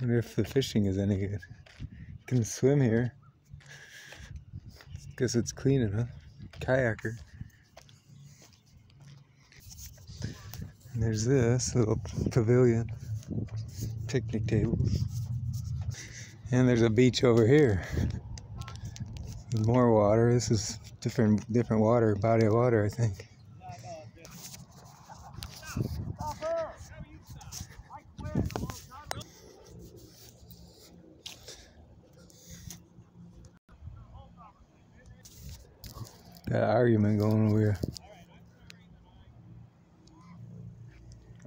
Wonder if the fishing is any good. You Can swim here. Guess it's clean enough. Kayaker. And there's this little pavilion, picnic tables. And there's a beach over here. More water. This is different different water, body of water, I think. Got argument going over here.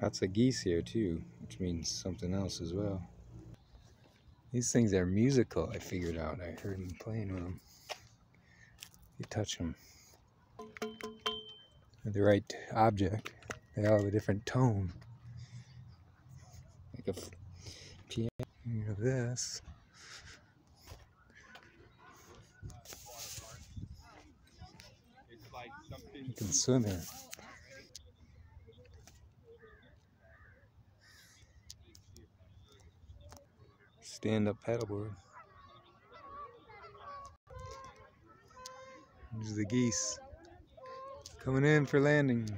Lots of geese here too, which means something else as well. These things are musical, I figured out. I heard them playing with them. You touch them. With the right object, they all have a different tone. Like a piano. You have this. You can swim here. Stand up paddleboard. There's the geese coming in for landing.